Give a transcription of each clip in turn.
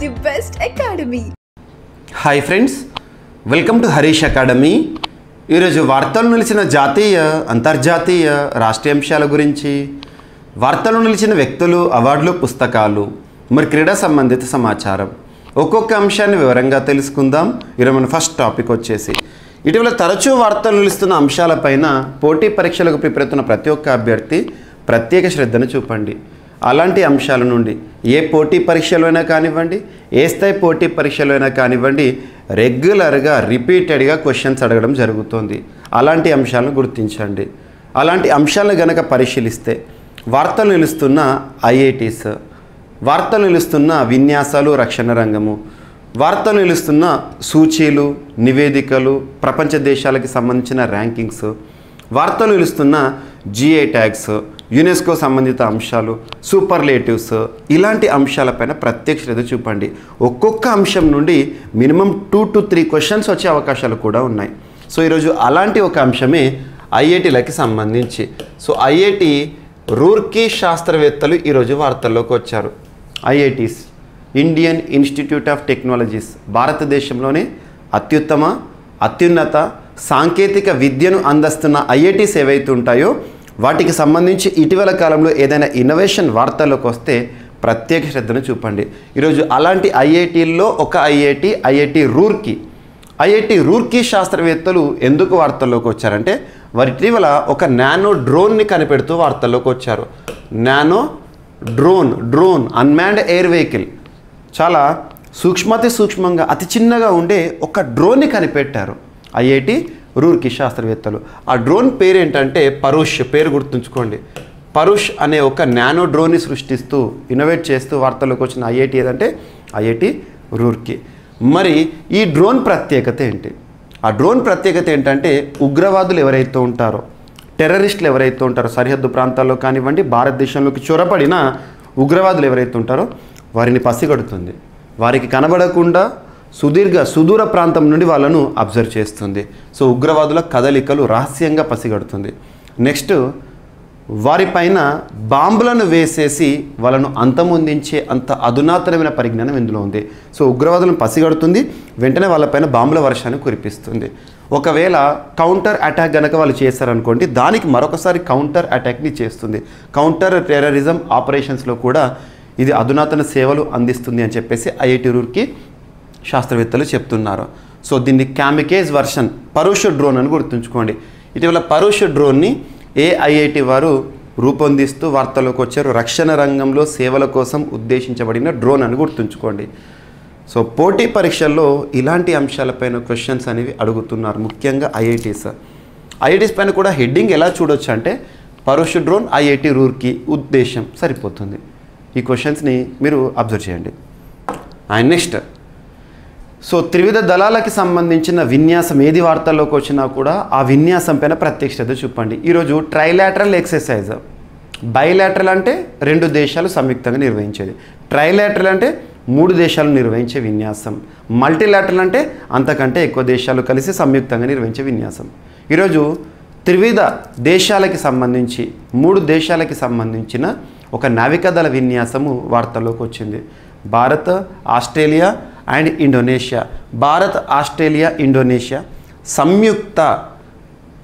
The best academy hi friends welcome to Harish academy ఈరోజు వార్తలు నిలిచిన జాతీయ అంతర్జాతీయ రాష్ట్రీయాంశాల గురించి వార్తలు నిలిచిన వ్యక్తులు అవార్డులు పుస్తకాలు మరి క్రీడా సంబంధిత సమాచారం. ఒక్కొక్క అంశాన్ని వివరంగా తెలుసుకుందాం. ఈరోజు మన ఫస్ట్ టాపిక్ వచ్చేసి ఇటీవల తరచూ వార్తలు నిలుస్తున్న అంశాలపైన పోటీ పరీక్షలకు ప్రిపేర్ అవుతున్న ప్రతి ఒక్క అభ్యర్థి ప్రత్యేక శ్రద్ధను చూపండి. అలాంటి అంశాల నుండి ఏ పోటీ పరీక్షలోనైనా అయినా కానివ్వండి ఏ స్థాయి పోటీ పరీక్షలోనైనా అయినా కానివ్వండి రెగ్యులర్గా రిపీటెడ్గా క్వశ్చన్స్ అడగడం జరుగుతుంది. అలాంటి అంశాలను గుర్తించండి. అలాంటి అంశాలను గనక పరిశీలిస్తే వార్తలు నిలుస్తున్న ఐఐటీస్ వార్తలు నిలుస్తున్న విన్యాసాలు రక్షణ రంగము వార్తలు నిలుస్తున్న సూచీలు నివేదికలు ప్రపంచ దేశాలకి సంబంధించిన ర్యాంకింగ్స్ వార్తలు నిలుస్తున్న జిఐ ట్యాగ్స్ యునెస్కో సంబంధిత అంశాలు సూపర్లేటివ్స్ ఇలాంటి అంశాలపైన ప్రత్యక్ష శ్రద్ధ చూపండి. ఒక్కొక్క అంశం నుండి minimum two to three questions వచ్చే అవకాశాలు కూడా ఉన్నాయి. సో ఈరోజు అలాంటి ఒక అంశమే ఐఐటీలకి సంబంధించి. సో ఐఐటి రూర్కీ శాస్త్రవేత్తలు ఈరోజు వార్తల్లోకి వచ్చారు. IITs Indian Institute of Technologies భారతదేశంలోనే అత్యుత్తమ అత్యున్నత సాంకేతిక విద్యను అందిస్తున్న ఐఐటీస్ ఏవైతే ఉంటాయో వాటికి సంబంధించి ఇటీవల కాలంలో ఏదైనా ఇన్నోవేషన్ వార్తల్లోకి వస్తే ప్రత్యేక శ్రద్ధను చూపండి. ఈరోజు అలాంటి ఐఐటీల్లో ఒక IIT IIT Roorkee IIT Roorkee శాస్త్రవేత్తలు ఎందుకు వార్తల్లోకి వచ్చారంటే వారి ఇటీవల ఒక నానో డ్రోన్ని కనిపెడుతూ వార్తల్లోకి వచ్చారు. Nano drone drone unmanned air vehicle. చాలా సూక్ష్మతి సూక్ష్మంగా అతి చిన్నగా ఉండే ఒక డ్రోన్ని కనిపెట్టారు. ఐఐటి రూర్కి శాస్త్రవేత్తలు. ఆ డ్రోన్ పేరు ఏంటంటే పరుష్ పేరు గుర్తుంచుకోండి. పరుష్ అనే ఒక నానో డ్రోన్ని సృష్టిస్తూ ఇన్నోవేట్ చేస్తూ వార్తల్లోకి వచ్చిన ఐఐటి ఏదంటే ఐఐటి రూర్కి. మరి ఈ డ్రోన్ ప్రత్యేకత ఏంటి? ఆ డ్రోన్ ప్రత్యేకత ఏంటంటే ఉగ్రవాదులు ఎవరైతే ఉంటారో టెర్రరిస్టులు ఎవరైతే ఉంటారో సరిహద్దు ప్రాంతాల్లో కానివ్వండి భారతదేశంలోకి చొరబడిన ఉగ్రవాదులు ఎవరైతే ఉంటారో వారిని పసిగడుతుంది. వారికి కనబడకుండా సుదీర్ఘ సుదూర ప్రాంతం నుండి వాళ్ళను అబ్జర్వ్ చేస్తుంది. సో ఉగ్రవాదుల కదలికలు రహస్యంగా పసిగడుతుంది. నెక్స్ట్ వారిపైన బాంబులను వేసేసి వాళ్ళను అంతమొందించే అంత అధునాతనమైన పరిజ్ఞానం ఇందులో ఉంది. సో ఉగ్రవాదులను పసిగడుతుంది వెంటనే వాళ్ళపైన బాంబుల వర్షాన్ని కురిపిస్తుంది. ఒకవేళ కౌంటర్ అటాక్ గనక వాళ్ళు చేశారనుకోండి దానికి మరొకసారి కౌంటర్ అటాక్ని చేస్తుంది. కౌంటర్ టెర్రరిజం ఆపరేషన్స్లో కూడా ఇది అధునాతన సేవలు అందిస్తుంది అని చెప్పేసి ఐఐటి రూర్కి శాస్త్రవేత్తలు చెప్తున్నారు. సో దీన్ని క్యామికేజ్ వర్షన్ పరుష డ్రోన్ అని గుర్తుంచుకోండి. ఇటీవల పరుష డ్రోన్ని ఏఐఐటి వారు రూపొందిస్తూ వార్తల్లోకి వచ్చారు. రక్షణ రంగంలో సేవల కోసం ఉద్దేశించబడిన డ్రోన్ అని గుర్తుంచుకోండి. సో పోటీ పరీక్షల్లో ఇలాంటి అంశాలపైన క్వశ్చన్స్ అనేవి అడుగుతున్నారు ముఖ్యంగా ఐఐటీస్ ఐఐటీస్ పైన కూడా హెడ్డింగ్ ఎలా చూడొచ్చు అంటే పరుష డ్రోన్ ఐఐటి రూర్కి ఉద్దేశం సరిపోతుంది. ఈ క్వశ్చన్స్ని మీరు అబ్జర్వ్ చేయండి. అండ్ నెక్స్ట్ సో త్రివిధ దళాలకి సంబంధించిన విన్యాసం ఏది వార్తల్లోకి వచ్చినా కూడా ఆ విన్యాసం పైన ప్రత్యక్షత చూపండి. ఈరోజు ట్రైలాటరల్ ఎక్సర్సైజ్ బైలాటరల్ అంటే రెండు దేశాలు సంయుక్తంగా నిర్వహించేది. ట్రైలాటరల్ అంటే మూడు దేశాలు నిర్వహించే విన్యాసం. మల్టీలాటరల్ అంటే అంతకంటే ఎక్కువ దేశాలు కలిసి సంయుక్తంగా నిర్వహించే విన్యాసం. ఈరోజు త్రివిధ దేశాలకి సంబంధించి మూడు దేశాలకి సంబంధించిన ఒక నావికాదళ విన్యాసము వార్తల్లోకి వచ్చింది. Bharat Australia and Indonesia. Bharat Australia Indonesia. సంయుక్త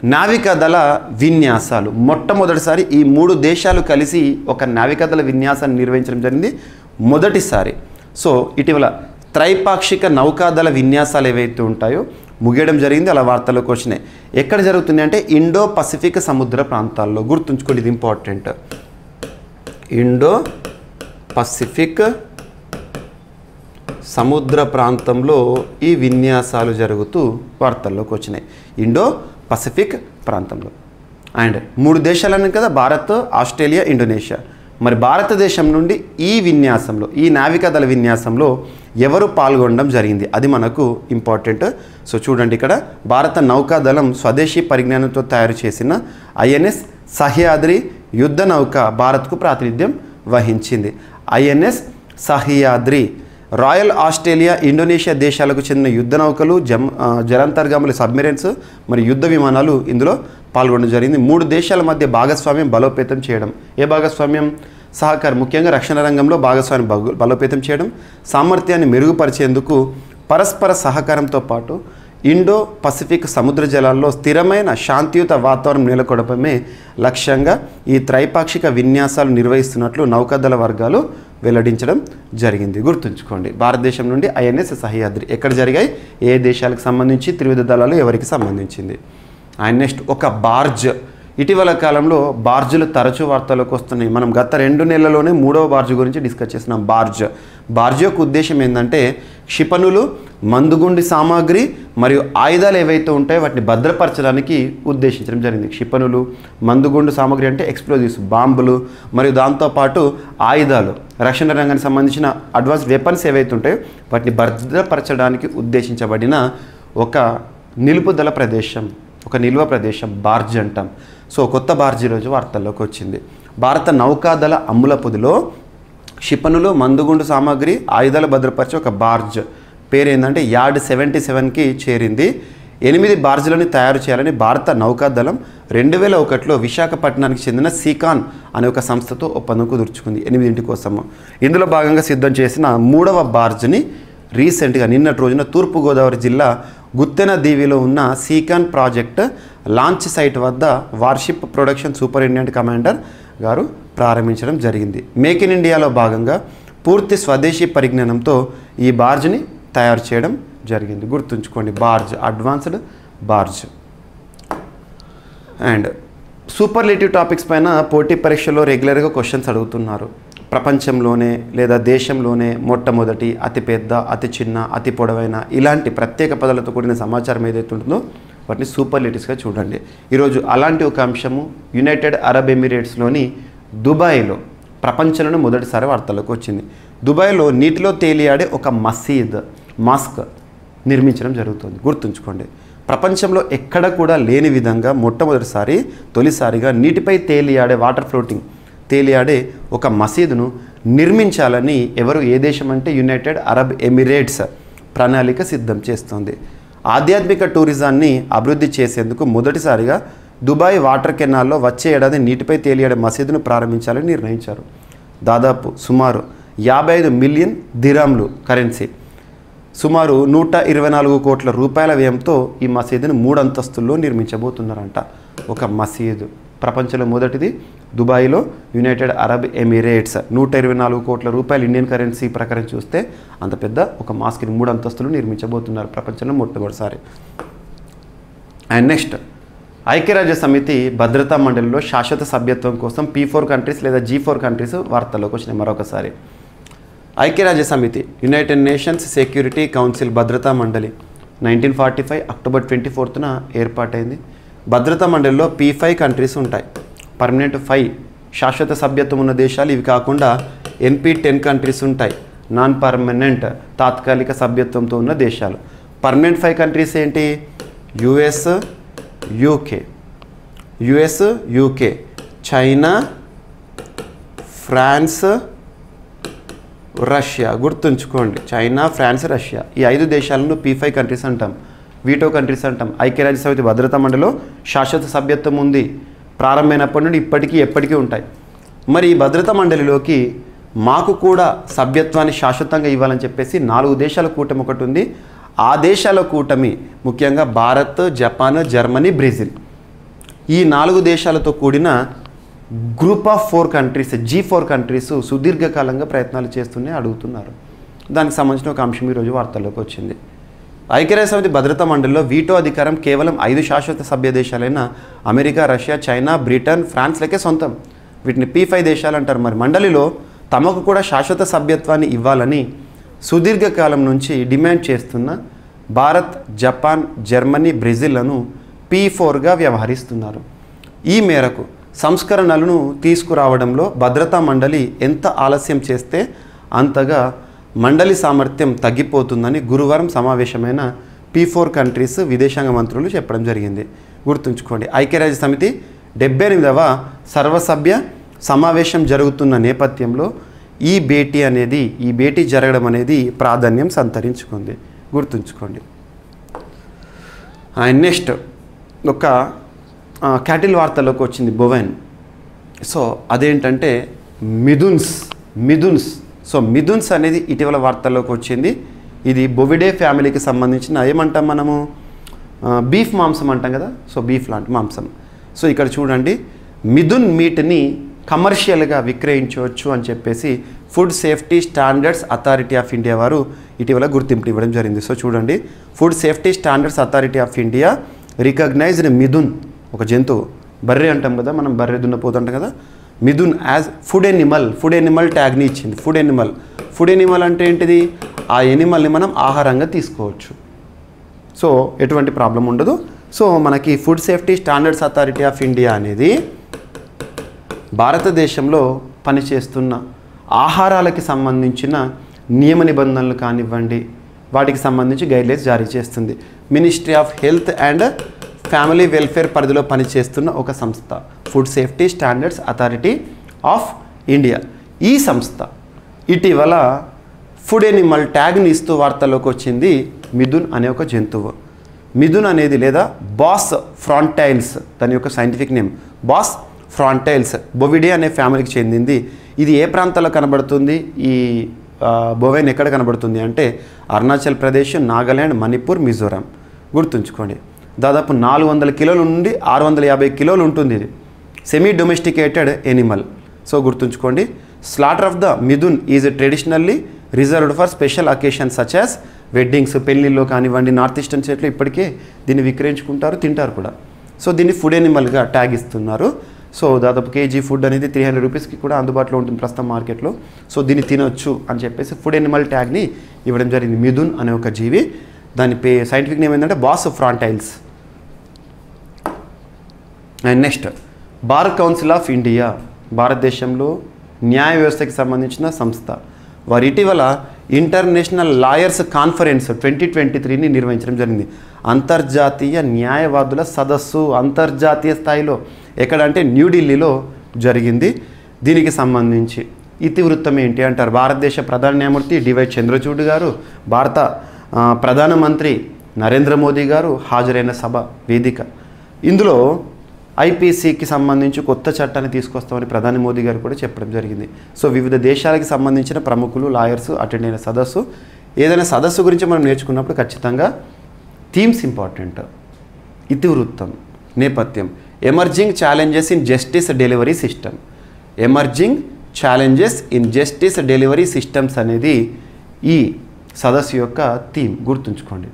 నావికాదళ విన్యాసాలు. మొట్టమొదటిసారి ఈ మూడు దేశాలు కలిసి ఒక నావికాదళ విన్యాసాన్ని నిర్వహించడం జరిగింది. మొదటిసారి. సో ఇటీవల త్రైపాక్షిక నౌకాదళ విన్యాసాలు ఏవైతే ఉంటాయో ముగియడం జరిగింది. అలా వార్తల్లోకి వచ్చినాయి ఎక్కడ జరుగుతుంది అంటే ఇండో పసిఫిక్ సముద్ర ప్రాంతాల్లో. గుర్తుంచుకోండి ఇది ఇంపార్టెంట్. ఇండో పసిఫిక్ సముద్ర ప్రాంతంలో ఈ విన్యాసాలు జరుగుతూ వార్తల్లోకి వచ్చినాయి. ఇండో పసిఫిక్ ప్రాంతంలో. అండ్ మూడు దేశాలను కదా భారత్ ఆస్ట్రేలియా ఇండోనేషియా. మరి భారతదేశం నుండి ఈ విన్యాసంలో ఈ నావికాదళ విన్యాసంలో ఎవరు పాల్గొనడం జరిగింది? అది మనకు ఇంపార్టెంట్. సో చూడండి ఇక్కడ భారత నౌకాదళం స్వదేశీ పరిజ్ఞానంతో తయారు చేసిన ఐఎన్ఎస్ సహ్యాద్రి యుద్ధ నౌక భారత్కు ప్రాతినిధ్యం వహించింది. INS Sahyadri royal Australia Indonesia దేశాలకు చెందిన యుద్ధ నౌకలు జమ్ జలంతర్గాముల సబ్మెరైన్స్ మరియు యుద్ధ విమానాలు ఇందులో పాల్గొనడం జరిగింది. మూడు దేశాల మధ్య భాగస్వామ్యం బలోపేతం చేయడం. ఏ భాగస్వామ్యం? సహకారం ముఖ్యంగా రక్షణ రంగంలో భాగస్వామి బలోపేతం చేయడం. సామర్థ్యాన్ని మెరుగుపరిచేందుకు పరస్పర సహకారంతో పాటు ఇండో పసిఫిక్ సముద్ర జలాల్లో స్థిరమైన శాంతియుత వాతావరణం నెలకొడపమే లక్ష్యంగా ఈ త్రైపాక్షిక విన్యాసాలు నిర్వహిస్తున్నట్లు నౌకాదళ వర్గాలు వెల్లడించడం జరిగింది. గుర్తుంచుకోండి భారతదేశం నుండి ఐఎన్ఎస్ సహ్యాద్రి ఎక్కడ జరిగాయి? ఏ దేశాలకు సంబంధించి? త్రివిధ దళాలు ఎవరికి సంబంధించింది? అండ్ నెక్స్ట్ ఒక బార్జ్. ఇటీవల కాలంలో బార్జులు తరచూ వార్తలకు వస్తున్నాయి. మనం గత రెండు నెలల్లోనే మూడవ బార్జ్ గురించి డిస్కస్ చేసినాం. బార్జ్. బార్జ్ యొక్క ఉద్దేశం ఏంటంటే క్షిపణులు మందుగుండి సామాగ్రి మరియు ఆయుధాలు ఏవైతే ఉంటాయో వాటిని భద్రపరచడానికి ఉద్దేశించడం జరిగింది. క్షిపణులు మందుగుండు సామాగ్రి అంటే ఎక్స్ప్లోజివ్స్ బాంబులు మరియు దాంతోపాటు ఆయుధాలు. రక్షణ రంగానికి సంబంధించిన అడ్వాన్స్ వెపన్స్ ఏవైతే ఉంటాయో వాటిని భద్రపరచడానికి ఉద్దేశించబడిన ఒక నిలుపుదల ప్రదేశం ఒక నిల్వ ప్రదేశం బార్జ్ అంటాం. సో కొత్త బార్జ్ ఈరోజు వార్తల్లోకి వచ్చింది. భారత నౌకాదళ అమ్ముల పొదిలో క్షిపణులు మందుగుండు సామాగ్రి ఆయుధాలు భద్రపరిచే ఒక బార్జ్. పేరు ఏంటంటే యార్డ్ సెవెంటీ సెవెన్కి చేరింది. ఎనిమిది బార్జులను తయారు చేయాలని భారత నౌకాదళం రెండు వేల ఒకటిలో విశాఖపట్నానికి చెందిన సీకాన్ అనే ఒక సంస్థతో ఒప్పందం కుదుర్చుకుంది. ఎనిమిదింటి కోసము. ఇందులో భాగంగా సిద్ధం చేసిన మూడవ బార్జ్ని రీసెంట్గా నిన్నటి రోజున తూర్పుగోదావరి జిల్లా గుత్తెన దీవిలో ఉన్న సీకాన్ ప్రాజెక్ట్ లాంచ్ సైట్ వద్ద వార్షిప్ ప్రొడక్షన్ సూపరింటెండెంట్ కమాండర్ గారు ప్రారంభించడం జరిగింది. మేక్ ఇన్ ఇండియాలో భాగంగా పూర్తి స్వదేశీ పరిజ్ఞానంతో ఈ బార్జ్ని తయారు చేయడం జరిగింది. గుర్తుంచుకోండి barge advanced barge. And superlative topics పైన పోటీ పరీక్షలో రెగ్యులర్గా క్వశ్చన్స్ అడుగుతున్నారు. ప్రపంచంలోనే లేదా దేశంలోనే మొట్టమొదటి అతిపెద్ద అతి చిన్న అతి పొడవైన ఇలాంటి ప్రత్యేక పదాలతో కూడిన సమాచారం ఏదైతే ఉంటుందో వాటిని సూపర్ సూపర్లేటివ్స్గా చూడండి. ఈరోజు అలాంటి ఒక అంశము యునైటెడ్ అరబ్ ఎమిరేట్స్లోని దుబాయ్లో ప్రపంచంలోనే మొదటిసారి వార్తలకు వచ్చింది. దుబాయ్లో నీటిలో తేలియాడే ఒక మసీద్ మాస్క్ నిర్మించడం జరుగుతుంది. గుర్తుంచుకోండి ప్రపంచంలో ఎక్కడ కూడా లేని విధంగా మొట్టమొదటిసారి తొలిసారిగా నీటిపై తేలియాడే వాటర్ ఫ్లోటింగ్ తేలియాడే ఒక మసీదును నిర్మించాలని ఎవరు ఏ దేశం అంటే యునైటెడ్ అరబ్ ఎమిరేట్స్ ప్రణాళిక సిద్ధం చేస్తోంది. ఆధ్యాత్మిక టూరిజాన్ని అభివృద్ధి చేసేందుకు మొదటిసారిగా దుబాయ్ వాటర్ కెనాల్లో వచ్చే ఏడాది నీటిపై తేలియాడే మసీదును ప్రారంభించాలని నిర్ణయించారు. దాదాపు సుమారు యాభై ఐదు మిలియన్ దిరామ్లు కరెన్సీ. సుమారు నూట ఇరవై నాలుగు కోట్ల రూపాయల వ్యయంతో ఈ మసీదును మూడు అంతస్తుల్లో నిర్మించబోతున్నారంట ఒక మసీదు. ప్రపంచంలో మొదటిది దుబాయ్లో యునైటెడ్ అరబ్ ఎమిరేట్స్. నూట ఇరవై నాలుగు కోట్ల రూపాయలు ఇండియన్ కరెన్సీ ప్రకారం చూస్తే అంత పెద్ద ఒక మాస్క్ని మూడు అంతస్తులు నిర్మించబోతున్నారు ప్రపంచంలో మొట్టమొదటిసారి. అండ్ నెక్స్ట్ ఐక్యరాజ్య సమితి భద్రతా మండలిలో శాశ్వత సభ్యత్వం కోసం పీ ఫోర్ కంట్రీస్ లేదా జీ ఫోర్ కంట్రీస్ వార్తల్లోకి వచ్చినాయి. మరొకసారి. ఐక్యరాజ్య సమితి యునైటెడ్ నేషన్స్ సెక్యూరిటీ కౌన్సిల్ భద్రతా మండలి nineteen forty five October twenty ఫోర్త్న ఏర్పాటైంది. భద్రతా మండలిలో పీ ఫైవ్ కంట్రీస్ ఉంటాయి. పర్మనెంట్ ఫైవ్ శాశ్వత సభ్యత్వం ఉన్న దేశాలు ఇవి కాకుండా ఎన్పీ టెన్ కంట్రీస్ ఉంటాయి. నాన్ పర్మనెంట్ తాత్కాలిక సభ్యత్వంతో ఉన్న దేశాలు. పర్మనెంట్ ఫైవ్ కంట్రీస్ ఏంటి? US UK US UK China France Russia గుర్తుంచుకోండి. చైనా ఫ్రాన్స్ రష్యా ఈ ఐదు దేశాలను పీ ఫైవ్ కంట్రీస్ అంటాం. వీటో కంట్రీస్ అంటాం. ఐక్యరాజ్య సమితి భద్రతా మండలిలో శాశ్వత సభ్యత్వం ఉంది. ప్రారంభమైనప్పటి నుండి ఇప్పటికీ ఎప్పటికీ ఉంటాయి. మరి ఈ భద్రతా మండలిలోకి మాకు కూడా సభ్యత్వాన్ని శాశ్వతంగా ఇవ్వాలని చెప్పేసి నాలుగు దేశాల కూటమి ఒకటి ఉంది. ఆ దేశాల కూటమి ముఖ్యంగా భారత్ జపాన్ జర్మనీ బ్రెజిల్ ఈ నాలుగు దేశాలతో కూడిన group of four countries G four countries సుదీర్ఘకాలంగా ప్రయత్నాలు చేస్తూనే అడుగుతున్నారు. దానికి సంబంధించిన ఒక అంశం ఈరోజు వార్తల్లోకి వచ్చింది. ఐక్యరాజ్య సమితి భద్రతా మండలిలో వీటో అధికారం కేవలం ఐదు శాశ్వత సభ్య దేశాలైన అమెరికా రష్యా చైనా బ్రిటన్ ఫ్రాన్స్లకే సొంతం. వీటిని పీ ఫైవ్ దేశాలు అంటారు. మరి మండలిలో తమకు కూడా శాశ్వత సభ్యత్వాన్ని ఇవ్వాలని సుదీర్ఘకాలం నుంచి డిమాండ్ చేస్తున్న భారత్ జపాన్ జర్మనీ బ్రెజిల్లను పీ ఫోర్గా వ్యవహరిస్తున్నారు. ఈ మేరకు సంస్కరణలను తీసుకురావడంలో భద్రతా మండలి ఎంత ఆలస్యం చేస్తే అంతగా మండలి సామర్థ్యం తగ్గిపోతుందని గురువారం సమావేశమైన పీ ఫోర్ కంట్రీస్ విదేశాంగ మంత్రులు చెప్పడం జరిగింది. గుర్తుంచుకోండి ఐక్యరాజ్య సమితి డెబ్బై ఎనిమిదవ సర్వసభ్య సమావేశం జరుగుతున్న నేపథ్యంలో ఈ భేటీ అనేది ఈ భేటీ జరగడం అనేది ప్రాధాన్యం సంతరించుకుంది. గుర్తుంచుకోండి. అండ్ నెక్స్ట్ ఒక క్యాటిల్ వార్తలోకి వచ్చింది బొవెన్. సో అదేంటంటే మిథున్స్ మిథున్స్. సో మిథున్స్ అనేది ఇటీవల వార్తల్లోకి వచ్చింది. ఇది బొవిడే ఫ్యామిలీకి సంబంధించిన ఏమంటాం మనము? బీఫ్ మాంసం అంటాం కదా? సో బీఫ్ లాంటి మాంసం. సో ఇక్కడ చూడండి. మిథున్ మీట్ని కమర్షియల్గా విక్రయించవచ్చు అని చెప్పేసి food safety standards authority of India వారు ఇటీవల గుర్తింపు ఇవ్వడం జరిగింది. సో చూడండి. Food safety standards authority of India recognized mithun ఒక జంతువు బర్రె అంటాం కదా మనం బర్రె దున్నపోతుంటాం కదా mithun as food animal food animal ట్యాగ్ని ఇచ్చింది. Food animal. ఫుడ్ ఎనిమల్ అంటే ఏంటిది? ఆ ఎనిమల్ని మనం ఆహారంగా తీసుకోవచ్చు. సో ఎటువంటి ప్రాబ్లం ఉండదు. సో మనకి food safety standards authority of India అనేది భారతదేశంలో పనిచేస్తున్న ఆహారాలకి సంబంధించిన నియమ నిబంధనలు కానివ్వండి వాటికి సంబంధించి గైడ్లైన్స్ జారీ చేస్తుంది. Ministry of health and family welfare పరిధిలో పనిచేస్తున్న ఒక సంస్థ food safety standards authority of India ఈ సంస్థ ఇటీవల ఫుడ్ ఎనిమల్ ట్యాగ్ని ఇస్తూ వార్తల్లోకి వచ్చింది మిథున్ అనే ఒక జంతువు. మిథున్ అనేది లేదా బాస్ ఫ్రాంటైల్స్ దాని యొక్క scientific name Bos frontalis. Bovidae అనే ఫ్యామిలీకి చెందింది. ఇది ఏ ప్రాంతాల్లో కనబడుతుంది? ఈ బొవైన్ ఎక్కడ కనబడుతుంది అంటే అరుణాచల్ ప్రదేశ్ నాగాల్యాండ్ మణిపూర్ మిజోరాం. గుర్తుంచుకోండి. దాదాపు నాలుగు వందల కిలోల నుండి ఆరు వందల యాభై కిలోలు ఉంటుంది ఇది. Semi domesticated animal. సో గుర్తుంచుకోండి slaughter of the mithun is traditionally reserved for special occasion such as weddings పెళ్ళిళ్ళు కానివ్వండి నార్త్ ఈస్టర్న్ స్టేట్లో ఇప్పటికే దీన్ని విక్రయించుకుంటారు తింటారు కూడా. సో దీన్ని ఫుడ్ ఎనిమల్గా ట్యాగ్ ఇస్తున్నారు. సో దాదాపు కేజీ ఫుడ్ అనేది త్రీ హండ్రెడ్ రూపీస్కి కూడా అందుబాటులో ఉంటుంది ప్రస్తుతం మార్కెట్లో. సో దీన్ని తినొచ్చు అని చెప్పేసి ఫుడ్ ఎనిమల్ ట్యాగ్ని ఇవ్వడం జరిగింది. మిథున్ అనే ఒక జీవి. దాని పే సైంటిఫిక్ నేమ్ ఏంటంటే boss frontalis. And next Bharat council of India భారతదేశంలో న్యాయ వ్యవస్థకి సంబంధించిన సంస్థ. వారు ఇటీవల international lawyers conference twenty twenty త్రీని నిర్వహించడం జరిగింది. అంతర్జాతీయ న్యాయవాదుల సదస్సు అంతర్జాతీయ స్థాయిలో ఎక్కడంటే న్యూఢిల్లీలో జరిగింది. దీనికి సంబంధించి ఇతివృత్తం ఏంటి అంటారు? భారతదేశ ప్రధాన న్యాయమూర్తి డివై చంద్రచూడ్ గారు భారత ప్రధానమంత్రి నరేంద్ర మోదీ గారు హాజరైన సభ వేదిక. ఇందులో ఐపీసీకి సంబంధించి కొత్త చట్టాన్ని తీసుకొస్తామని ప్రధాని మోదీ గారు కూడా చెప్పడం జరిగింది. సో వివిధ దేశాలకు సంబంధించిన ప్రముఖులు లాయర్స్ అటెండ్ అయిన సదస్సు ఏదైనా సదస్సు గురించి మనం నేర్చుకున్నప్పుడు ఖచ్చితంగా థీమ్స్ ఇంపార్టెంట్. ఇతివృత్తం నేపథ్యం emerging challenges in justice delivery system. Emerging challenges in justice delivery systems అనేది ఈ సదస్సు యొక్క థీమ్. గుర్తుంచుకోండి.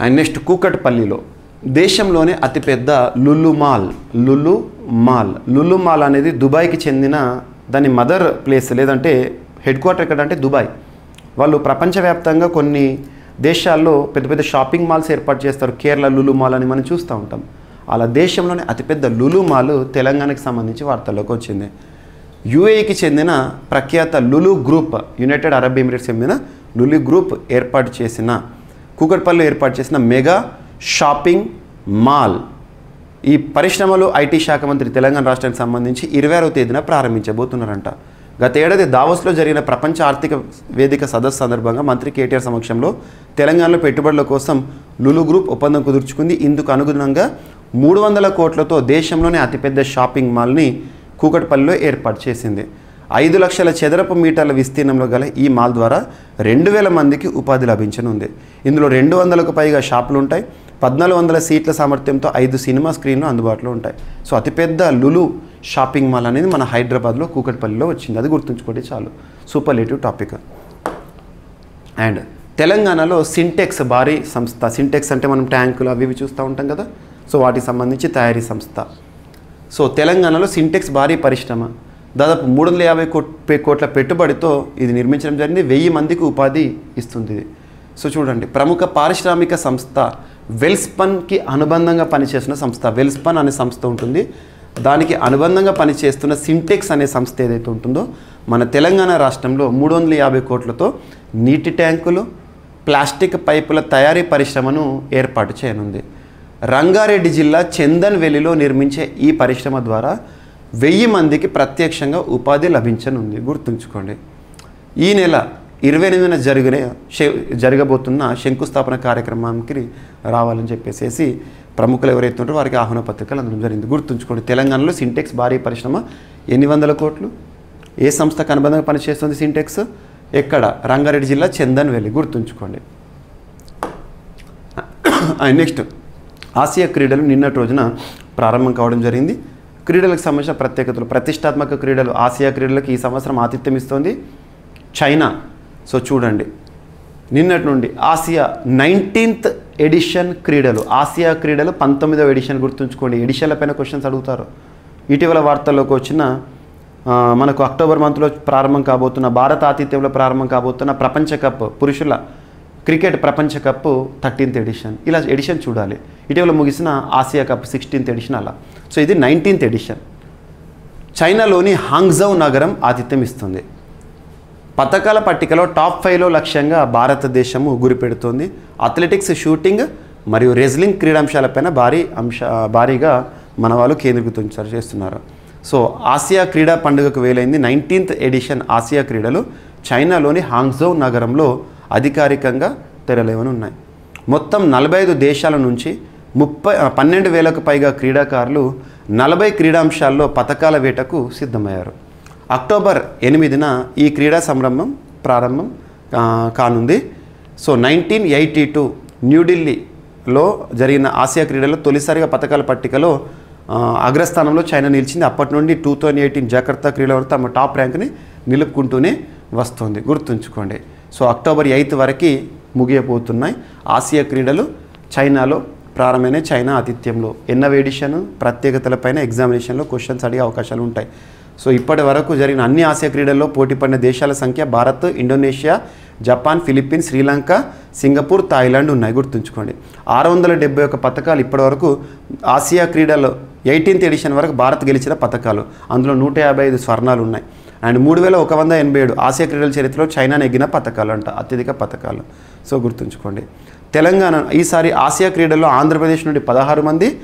అండ్ నెక్స్ట్ కూకట్పల్లిలో దేశంలోనే అతిపెద్ద Lulu mall Lulu mall Lulu mall అనేది దుబాయ్కి చెందిన దాని మదర్ ప్లేస్ లేదంటే హెడ్ క్వార్టర్ ఎక్కడ అంటే దుబాయ్. వాళ్ళు ప్రపంచవ్యాప్తంగా కొన్ని దేశాల్లో పెద్ద పెద్ద షాపింగ్ మాల్స్ ఏర్పాటు చేస్తారు. కేరళ లులు మాల్ అని మనం చూస్తూ ఉంటాం. అలా దేశంలోనే అతిపెద్ద లులు మాల్ తెలంగాణకు సంబంధించి వార్తల్లోకి వచ్చింది. యుఏఈకి చెందిన ప్రఖ్యాత Lulu group United Arab Emirates చెందిన లులు గ్రూప్ ఏర్పాటు చేసిన కూకట్పల్లిలో ఏర్పాటు చేసిన మెగా షాపింగ్ మాల్. ఈ పరిశ్రమలు ఐటీ శాఖ మంత్రి తెలంగాణ రాష్ట్రానికి సంబంధించి ఇరవై ఆరవ తేదీన ప్రారంభించబోతున్నారంట. గత ఏడాది దావోస్లో జరిగిన ప్రపంచ ఆర్థిక వేదిక సదస్సు సందర్భంగా మంత్రి కేటీఆర్ సమక్షంలో తెలంగాణలో పెట్టుబడుల కోసం లులు గ్రూప్ ఒప్పందం కుదుర్చుకుంది. ఇందుకు అనుగుణంగా మూడు వందల కోట్లతో దేశంలోనే అతిపెద్ద షాపింగ్ మాల్ని కూకట్పల్లిలో ఏర్పాటు చేసింది. ఐదు లక్షల చదరపు మీటర్ల విస్తీర్ణంలో గల ఈ మాల్ ద్వారా రెండు వేల మందికి ఉపాధి లభించనుంది. ఇందులో రెండు వందలకు పైగా షాపులు ఉంటాయి పద్నాలుగు వందల సీట్ల సామర్థ్యంతో ఐదు సినిమా స్క్రీన్లు అందుబాటులో ఉంటాయి. సో అతిపెద్ద లులు షాపింగ్ మాల్ అనేది మన హైదరాబాద్లో కూకట్పల్లిలో వచ్చింది. అది గుర్తుంచుకోండి చాలు. Superlative topic. అండ్ తెలంగాణలో సింటెక్స్ భారీ సంస్థ. సింటెక్స్ అంటే మనం ట్యాంకులు అవి ఇవి చూస్తూ ఉంటాం కదా? సో వాటికి సంబంధించి తయారీ సంస్థ. సో తెలంగాణలో సింటెక్స్ భారీ పరిశ్రమ. దాదాపు మూడు వందల యాభై కోట్ కోట్ల పెట్టుబడితో ఇది నిర్మించడం జరిగింది. వెయ్యి మందికి ఉపాధి ఇస్తుంది. ఇది సో చూడండి. ప్రముఖ పారిశ్రామిక సంస్థ వెల్స్పన్కి అనుబంధంగా పనిచేస్తున్న సంస్థ. వెల్స్పన్ అనే సంస్థ ఉంటుంది. దానికి అనుబంధంగా పనిచేస్తున్న సింటెక్స్ అనే సంస్థ ఏదైతే ఉంటుందో మన తెలంగాణ రాష్ట్రంలో మూడు వందల యాభై కోట్లతో నీటి ట్యాంకులు ప్లాస్టిక్ పైపుల తయారీ పరిశ్రమను ఏర్పాటు చేయనుంది. రంగారెడ్డి జిల్లా చందన్ వెల్లిలో నిర్మించే ఈ పరిశ్రమ ద్వారా వెయ్యి మందికి ప్రత్యక్షంగా ఉపాధి లభించనుంది. గుర్తుంచుకోండి. ఈ నెల ఇరవై ఎనిమిదిన జరిగిన జరగబోతున్న శంకుస్థాపన కార్యక్రమానికి రావాలని చెప్పేసి ప్రముఖులు ఎవరైతే ఉంటారో వారికి ఆహ్వాన పత్రికలు అందడం జరిగింది. గుర్తుంచుకోండి తెలంగాణలో సింటెక్స్ భారీ పరిశ్రమ ఎన్ని వందల కోట్లు? ఏ సంస్థకు అనుబంధంగా పనిచేస్తుంది సింటెక్స్? ఎక్కడ? రంగారెడ్డి జిల్లా చందన్ వెళ్ళి గుర్తుంచుకోండి. నెక్స్ట్ ఆసియా క్రీడలు నిన్నటి రోజున ప్రారంభం కావడం జరిగింది. క్రీడలకు సంబంధించిన ప్రత్యేకతలు ప్రతిష్టాత్మక క్రీడలు ఆసియా క్రీడలకు ఈ సంవత్సరం ఆతిథ్యం ఇస్తోంది. చైనా సో చూడండి నిన్నటి నుండి ఆసియా నైన్టీన్త్ ఎడిషన్ క్రీడలు ఆసియా క్రీడలు పంతొమ్మిదవ ఎడిషన్ గుర్తుంచుకోండి. ఎడిషన్ల పైన క్వశ్చన్స్ అడుగుతారు. ఇటీవల వార్తల్లోకి వచ్చిన మనకు అక్టోబర్ మంత్లో ప్రారంభం కాబోతున్న భారత ఆతిథ్యంలో ప్రారంభం కాబోతున్న ప్రపంచ కప్ పురుషుల క్రికెట్ ప్రపంచ కప్ థర్టీన్త్ ఎడిషన్. ఇలా ఎడిషన్ చూడాలి. ఇటీవల ముగిసిన ఆసియా కప్ సిక్స్టీన్త్ ఎడిషన్ అలా. సో ఇది నైన్టీన్త్ ఎడిషన్. చైనాలోని హాంగ్జౌ నగరం ఆతిథ్యం ఇస్తుంది. పథకాల పట్టికలో టాప్ ఫైవ్లో లక్ష్యంగా భారతదేశము గురిపెడుతోంది. అథ్లెటిక్స్ షూటింగ్ మరియు రెజ్లింగ్ క్రీడాంశాలపైన భారీ అంశ భారీగా మన వాళ్ళు కేంద్రీకృతం చేస్తున్నారు. సో ఆసియా క్రీడా పండుగకు వేలైంది. నైన్టీన్త్ ఎడిషన్ ఆసియా క్రీడలు చైనాలోని హాంగ్జౌ నగరంలో అధికారికంగా తెరలేవని ఉన్నాయి మొత్తం నలభై ఐదు దేశాల నుంచి ముప్పై పన్నెండు వేలకు పైగా క్రీడాకారులు నలభై క్రీడాంశాల్లో పథకాల వేటకు సిద్ధమయ్యారు. అక్టోబర్ ఎనిమిదిన ఈ క్రీడా సంరంభం ప్రారంభం కానుంది. సో నైన్టీన్ ఎయిటీ టూ న్యూఢిల్లీలో జరిగిన ఆసియా క్రీడల్లో తొలిసారిగా పథకాల పట్టికలో అగ్రస్థానంలో చైనా నిలిచింది. అప్పటి నుండి టూ థౌజండ్ ఎయిటీన్ జాకర్తా క్రీడల వరకు తమ టాప్ ర్యాంక్ని నిలుపుకుంటూనే వస్తుంది. గుర్తుంచుకోండి. సో అక్టోబర్ ఎయిత్ వరకు ముగియబోతున్నాయి. ఆసియా క్రీడలు చైనాలో ప్రారంభమైన చైనా ఆతిథ్యంలో ఎన్నవ ఎడిషన్ ప్రత్యేకతలపైన ఎగ్జామినేషన్లో క్వశ్చన్స్ అడిగే అవకాశాలు ఉంటాయి. సో ఇప్పటి వరకు జరిగిన అన్ని ఆసియా క్రీడల్లో పోటీ పడిన దేశాల సంఖ్య Bharat Indonesia Japan Philippines Sri Lanka Singapore Thailand ఉన్నాయి గుర్తుంచుకోండి. ఆరు వందల డెబ్బై ఒక పథకాలు ఇప్పటివరకు ఆసియా క్రీడలో ఎయిటీన్త్ ఎడిషన్ వరకు భారత్ గెలిచిన పథకాలు. అందులో నూట యాభై ఐదు స్వర్ణాలు ఉన్నాయి. అండ్ మూడు వేల ఒక వంద ఎనభై ఏడు ఆసియా క్రీడల చరిత్రలో చైనా నెగ్గిన పథకాలు అంట అత్యధిక పథకాలు. సో గుర్తుంచుకోండి. తెలంగాణ ఈసారి ఆసియా క్రీడల్లో ఆంధ్రప్రదేశ్ నుండి పదహారు మంది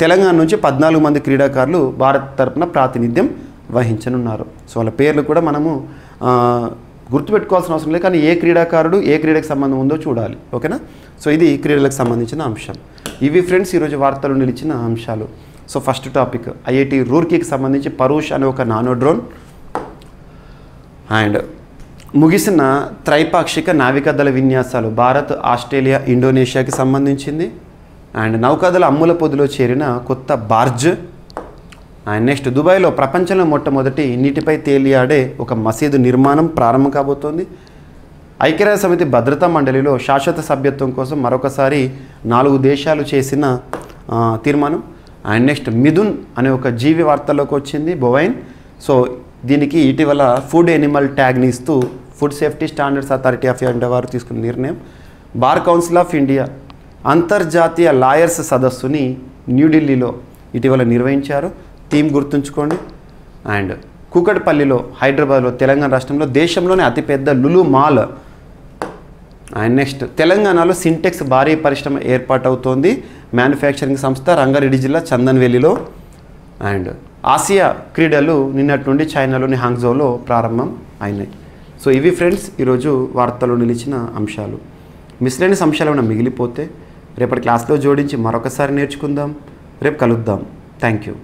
తెలంగాణ నుంచి పద్నాలుగు మంది క్రీడాకారులు భారత్ తరపున ప్రాతినిధ్యం వహించనున్నారు సో వాళ్ళ పేర్లు కూడా మనము గుర్తుపెట్టుకోవాల్సిన అవసరం లేదు. కానీ ఏ క్రీడాకారుడు ఏ క్రీడకు సంబంధం ఉందో చూడాలి. ఓకేనా? సో ఇది క్రీడలకు సంబంధించిన అంశం. ఇవి ఫ్రెండ్స్ ఈరోజు వార్తలు నిలిచిన అంశాలు. సో ఫస్ట్ టాపిక్ ఐఐటి రూర్కీకి సంబంధించి పరూష్ అనే ఒక నానో డ్రోన్. అండ్ ముగిసిన త్రైపాక్షిక నావికాదళ విన్యాసాలు భారత్ ఆస్ట్రేలియా ఇండోనేషియాకి సంబంధించింది. అండ్ నౌకాదళ అమ్ముల పొదిలో చేరిన కొత్త బార్జ్. నెక్స్ట్ దుబాయ్లో ప్రపంచంలో మొట్టమొదటి నీటిపై తేలియాడే ఒక మసీదు నిర్మాణం ప్రారంభం కాబోతోంది. ఐక్యరాజ్య సమితి భద్రతా మండలిలో శాశ్వత సభ్యత్వం కోసం మరొకసారి నాలుగు దేశాలు చేసిన తీర్మానం. అండ్ నెక్స్ట్ మిథున్ అనే ఒక జీవి వార్తల్లోకి వచ్చింది బొవైన్. సో దీనికి ఇటీవల ఫుడ్ ఎనిమల్ ట్యాగ్ని ఇస్తూ food safety standards authority of India వారు తీసుకున్న నిర్ణయం. బార్ కౌన్సిల్ ఆఫ్ ఇండియా అంతర్జాతీయ లాయర్స్ సదస్సుని న్యూఢిల్లీలో ఇటీవల నిర్వహించారు. థీమ్ గుర్తుంచుకోండి. అండ్ కూకట్పల్లిలో హైదరాబాద్లో తెలంగాణ రాష్ట్రంలో దేశంలోనే అతిపెద్ద లులు మాల్. అండ్ నెక్స్ట్ తెలంగాణలో సింటెక్స్ భారీ పరిశ్రమ ఏర్పాటవుతోంది. మ్యానుఫ్యాక్చరింగ్ సంస్థ రంగారెడ్డి జిల్లా చందన్వెల్లిలో. అండ్ ఆసియా క్రీడలు నిన్నటి నుండి చైనాలోని హాంగ్జోలో ప్రారంభం అయినాయి. సో ఇవి ఫ్రెండ్స్ ఈరోజు వార్తలు నిలిచిన అంశాలు. మిస్లేని అంశాలు ఏమైనా మిగిలిపోతే రేపటి క్లాస్లో జోడించి మరొకసారి నేర్చుకుందాం. రేపు కలుద్దాం. Thank you.